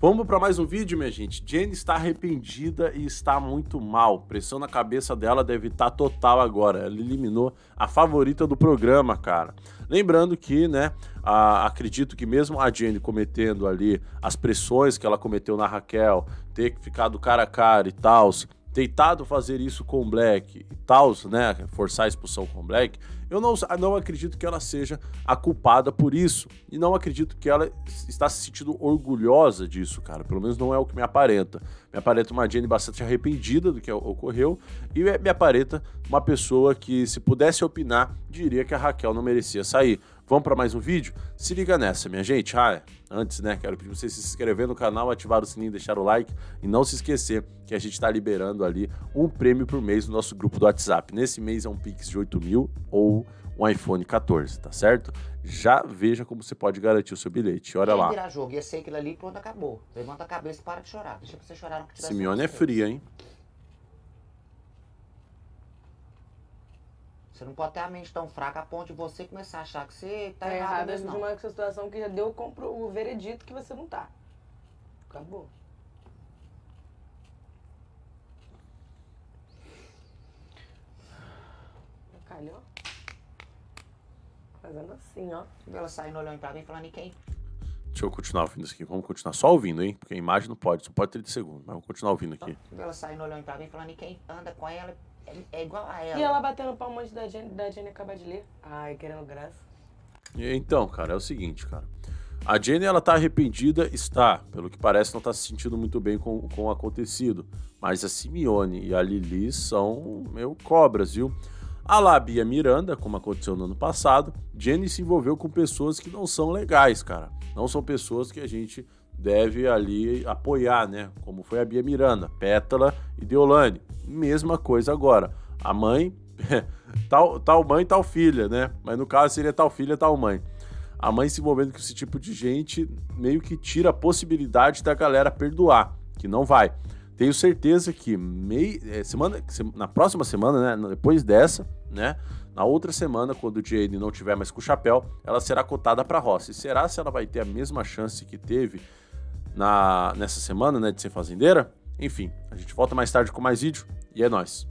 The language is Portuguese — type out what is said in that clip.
Vamos para mais um vídeo, minha gente. Jenny está arrependida e está muito mal. Pressão na cabeça dela deve estar total agora. Ela eliminou a favorita do programa, cara. Lembrando que, né, a, acredito que mesmo a Jenny cometendo ali as pressões que ela cometeu na Raquel, ter ficado cara a cara e tal, tentado fazer isso com o Black e tal, né, forçar a expulsão com o Black, eu não, não acredito que ela seja a culpada por isso. E não acredito que ela está se sentindo orgulhosa disso, cara. Pelo menos não é o que me aparenta. Me aparenta uma Jenny bastante arrependida do que ocorreu e me aparenta uma pessoa que, se pudesse opinar, diria que a Raquel não merecia sair. Vamos para mais um vídeo? Se liga nessa, minha gente. Ah, antes, né, quero pedir você se inscrever no canal, ativar o sininho, deixar o like e não se esquecer que a gente está liberando ali um prêmio por mês no nosso grupo do WhatsApp. Nesse mês é um Pix de 8 mil ou um iPhone 14, tá certo? Já veja como você pode garantir o seu bilhete. Olha lá. virar jogo, ia ser aquilo ali pronto, acabou. Levanta a cabeça e para de chorar. Deixa você chorar no que tiver Simeone é fria, hein? Você não pode ter a mente tão fraca a ponto de você começar a achar que você tá é errado. errado mesmo, de uma situação que já deu o veredito que você não tá. Acabou. Calhou. Fazendo assim, ó. Ela saindo olhando pra mim falando, e quem? Deixa eu continuar ouvindo isso aqui. Vamos continuar só ouvindo, hein? Porque a imagem não pode, só pode 30 segundos. Mas vamos continuar ouvindo aqui. Ela saindo olhando pra mim falando, e quem anda com ela é, é igual a ela. E ela batendo palma antes da Jenny, da Jenny acabar de ler. Ai, querendo graça. Então, cara, é o seguinte, cara. A Jenny, ela tá arrependida, está. Pelo que parece, não tá se sentindo muito bem com, com o acontecido. Mas a Simeone e a Lili são meio cobras, viu? A Labia Miranda, como aconteceu no ano passado, Jenny se envolveu com pessoas que não são legais, cara. Não são pessoas que a gente deve ali apoiar, né? Como foi a Bia Miranda, Pétala e Deolane. Mesma coisa agora. A mãe, tal, tal mãe, tal filha, né? Mas no caso seria tal filha, tal mãe. A mãe se envolvendo com esse tipo de gente meio que tira a possibilidade da galera perdoar, que não vai. Tenho certeza que mei, é, semana, na próxima semana, né, depois dessa, né, na outra semana, quando o Jade não tiver mais com o chapéu, ela será cotada para Rossi. Será se ela vai ter a mesma chance que teve na, nessa semana, né, de ser fazendeira. Enfim, a gente volta mais tarde com mais vídeo e é nóis.